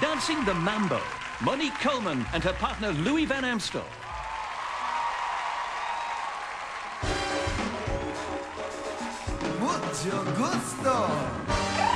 Dancing the Mambo, Monique Coleman and her partner Louis Van Amstel. Mucho gusto!